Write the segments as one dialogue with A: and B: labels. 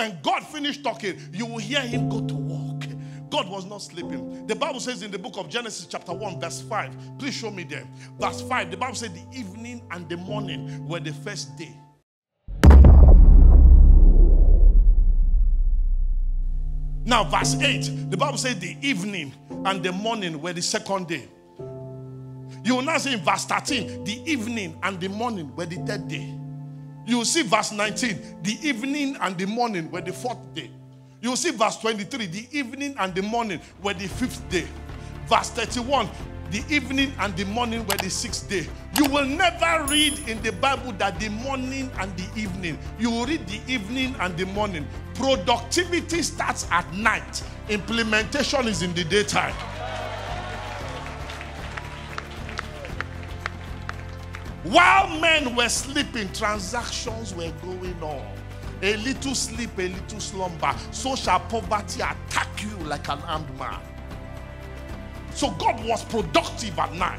A: When God finished talking, you will hear him go to work. God was not sleeping. The Bible says in the book of Genesis, chapter 1, verse 5. Please show me there. Verse 5. The Bible said the evening and the morning were the first day. Now, verse 8, the Bible said the evening and the morning were the second day. You will now see in verse 13, the evening and the morning were the third day. You see verse 19, the evening and the morning were the fourth day. You see verse 23, the evening and the morning were the fifth day. Verse 31, the evening and the morning were the sixth day. You will never read in the Bible that the morning and the evening. You read the evening and the morning. Productivity starts at night, implementation is in the daytime. While men were sleeping, transactions were going on. A little sleep, a little slumber. So shall poverty attack you like an armed man. So God was productive at night.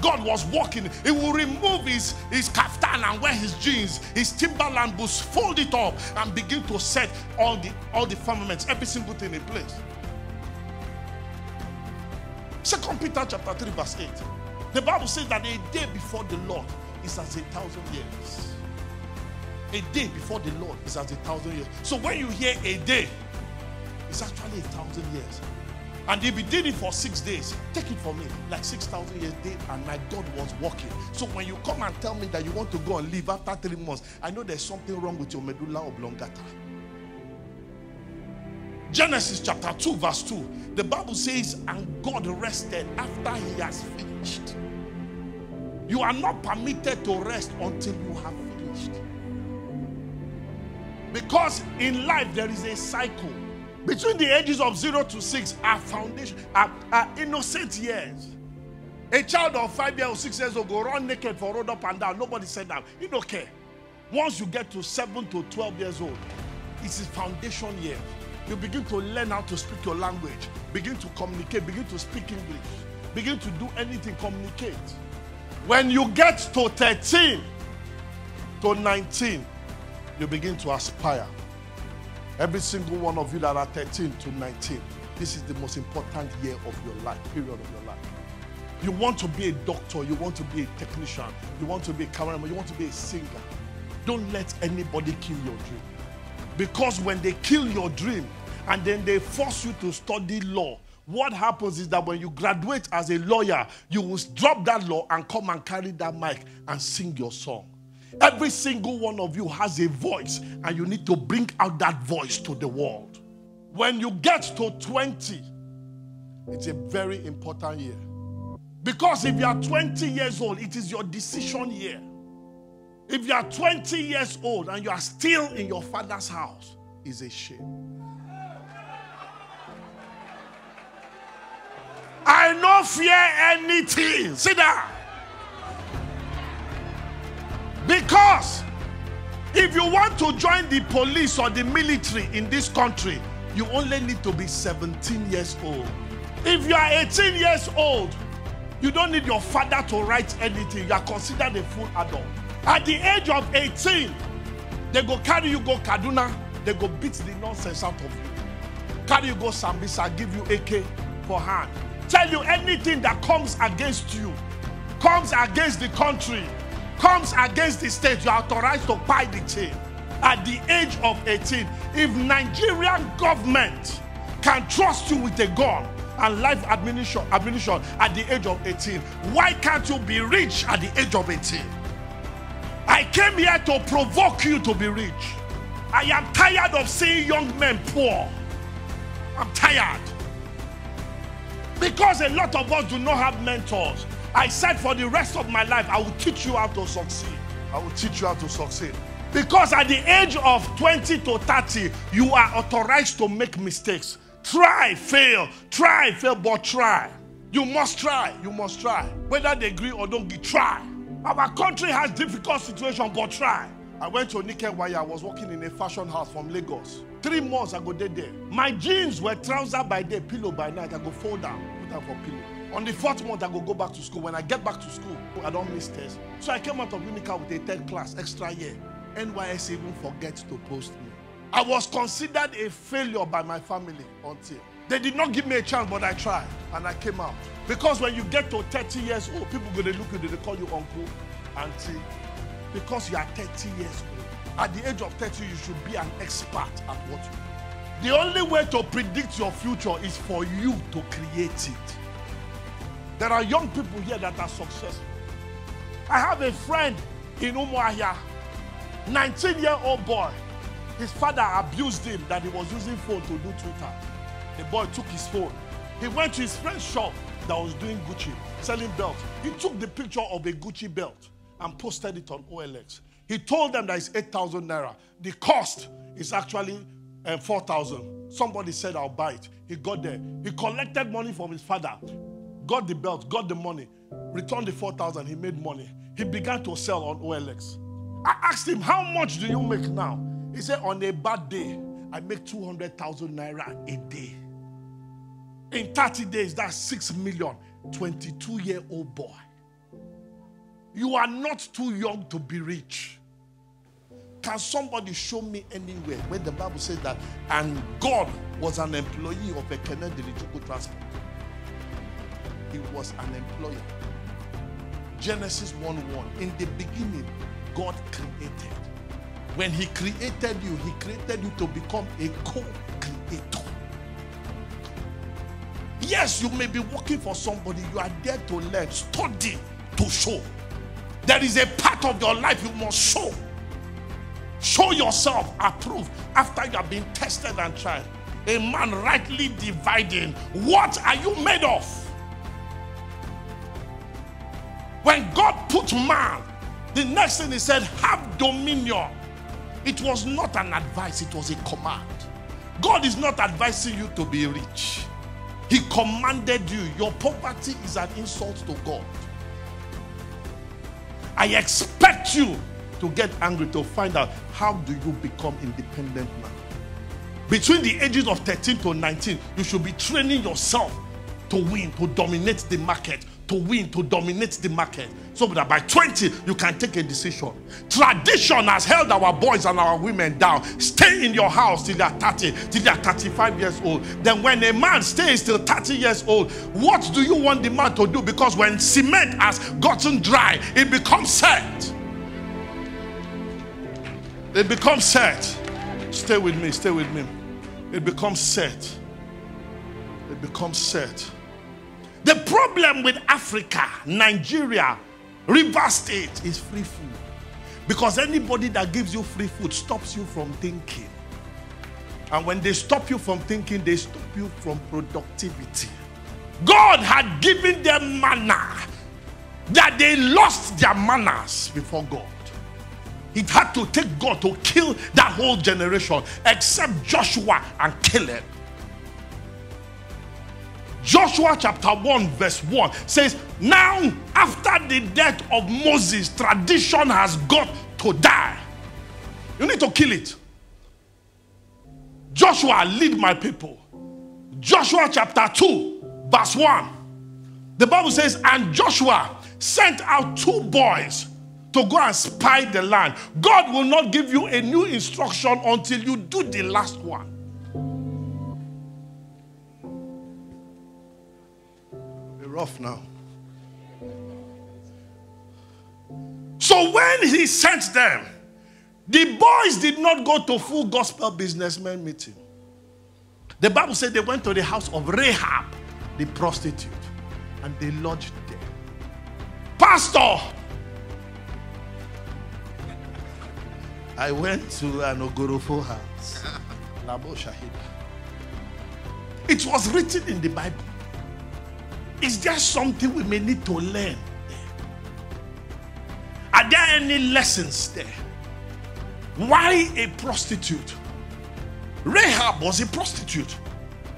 A: God was walking. He will remove his, his kaftan and wear his jeans, his timberland boots, fold it up, and begin to set all the all the firmaments, every single thing in place. Second Peter chapter 3, verse 8. The Bible says that a day before the Lord is as a thousand years. A day before the Lord is as a thousand years. So when you hear a day, it's actually a thousand years. And if he did it for six days, take it from me, like 6,000 years, day and night, God was working. So when you come and tell me that you want to go and live after three months, I know there's something wrong with your medulla oblongata. Genesis chapter 2, verse 2. The Bible says, and God rested after he has finished. You are not permitted to rest until you have finished. Because in life there is a cycle. Between the ages of 0 to 6 are foundation, are, innocent years. A child of 5 years or 6 years old go run naked for road up and down. Nobody said that. He don't care. Once you get to 7 to 12 years old, it's a foundation year. You begin to learn how to speak your language, begin to communicate, begin to speak English, begin to do anything, communicate. When you get to 13 to 19, you begin to aspire. Every single one of you that are 13 to 19, this is the most important year of your life, period of your life. You want to be a doctor, you want to be a technician, you want to be a cameraman, you want to be a singer. Don't let anybody kill your dream. Because when they kill your dream and then they force you to study law, what happens is that when you graduate as a lawyer, you will drop that law and come and carry that mic and sing your song. Every single one of you has a voice, and you need to bring out that voice to the world. When you get to 20, it's a very important year. Because if you are 20 years old, it is your decision year. If you are 20 years old and you are still in your father's house, is a shame. I no fear anything. Sit down. Because if you want to join the police or the military in this country, you only need to be 17 years old. If you are 18 years old, you don't need your father to write anything. You are considered a full adult. At the age of 18, they go carry you go Kaduna, they go beat the nonsense out of you. Carry you go Sambisa, give you AK for hand. Tell you anything that comes against you, comes against the country, comes against the state, you are authorized to buy the chain. At the age of 18, if Nigerian government can trust you with a gun and life administration, administration at the age of 18, why can't you be rich at the age of 18? I came here to provoke you to be rich. I am tired of seeing young men poor. I'm tired. Because a lot of us do not have mentors. I said for the rest of my life, I will teach you how to succeed. I will teach you how to succeed. Because at the age of 20 to 30, you are authorized to make mistakes. Try, fail, try, fail, but try. You must try. You must try. Whether they agree or don't, try. Our country has difficult situation, but try. I went to Nike Wire. I was working in a fashion house from Lagos. Three months I go there. there. My jeans were trouser by day, pillow by night. I go fold down, put them for pillow. On the fourth month, I go go back to school. When I get back to school, I don't miss tests. So I came out of UNICAL with a third class, extra year. NYS even forget to post me. I was considered a failure by my family until they did not give me a chance, but I tried and I came out. Because when you get to 30 years old, people are gonna look at you, they call you uncle, auntie. Because you are 30 years old. At the age of 30, you should be an expert at what you do. The only way to predict your future is for you to create it. There are young people here that are successful. I have a friend in Umuahia, 19 year old boy. His father abused him that he was using phone to do Twitter. The boy took his phone. He went to his friend's shop that was doing Gucci, selling belts. He took the picture of a Gucci belt and posted it on OLX. He told them that it's 8,000 naira. The cost is actually uh, 4,000. Somebody said, I'll buy it. He got there. He collected money from his father, got the belt, got the money, returned the 4,000. He made money. He began to sell on OLX. I asked him, How much do you make now? He said, On a bad day, I make 200,000 naira a day. In 30 days, that's 6 million. 22 year old boy. You are not too young to be rich. Can somebody show me anywhere where the Bible says that and God was an employee of a Dirichukwu Transport? He was an employer. Genesis 1 1. In the beginning, God created. When He created you, He created you to become a co creator. Yes, you may be working for somebody, you are there to learn, study, to show. There is a part of your life you must show. Show yourself approved after you have been tested and tried. A man rightly dividing. What are you made of? When God put man, the next thing he said, have dominion. It was not an advice, it was a command. God is not advising you to be rich. He commanded you. Your poverty is an insult to God. I expect you to get angry to find out how do you become independent now. Between the ages of 13 to 19, you should be training yourself to win, to dominate the market, to win, to dominate the market. So that by 20, you can take a decision. Tradition has held our boys and our women down. Stay in your house till they're 30, till they're 35 years old. Then, when a man stays till 30 years old, what do you want the man to do? Because when cement has gotten dry, it becomes set. It becomes set. Stay with me, stay with me. It becomes set. It becomes set. The problem with Africa, Nigeria, River State is free food. Because anybody that gives you free food stops you from thinking. And when they stop you from thinking, they stop you from productivity. God had given them manna that they lost their manners before God. It had to take God to kill that whole generation, except Joshua and Caleb. Joshua chapter 1, verse 1 says, Now, after the death of Moses, tradition has got to die. You need to kill it. Joshua, lead my people. Joshua chapter 2, verse 1. The Bible says, And Joshua sent out two boys to go and spy the land. God will not give you a new instruction until you do the last one. Rough now. So when he sent them, the boys did not go to full gospel businessman meeting. The Bible said they went to the house of Rahab, the prostitute, and they lodged there. Pastor, I went to an Ogorofo house, Labo Shahida. It was written in the Bible. Is there something we may need to learn? Are there any lessons there? Why a prostitute? Rahab was a prostitute.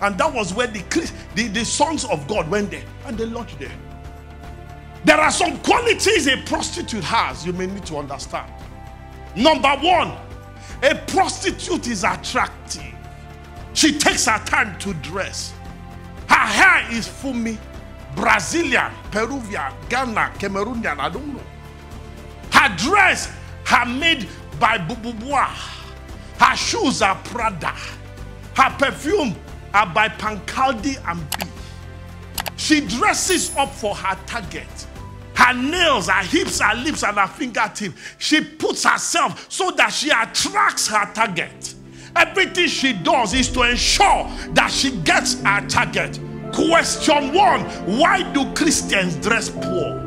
A: And that was where the, the, the sons of God went there and they lodged there. There are some qualities a prostitute has you may need to understand. Number one, a prostitute is attractive. She takes her time to dress. Her hair is Funmi, Brazilian, Peruvian, Ghana, Cameroonian, I don't know. Her dress, her made by Bububua. Her shoes are Prada. Her perfume are by Pancaldi and B. She dresses up for her target. Her nails, her hips, her lips, and her fingertips. She puts herself so that she attracts her target. Everything she does is to ensure that she gets her target. Question one Why do Christians dress poor?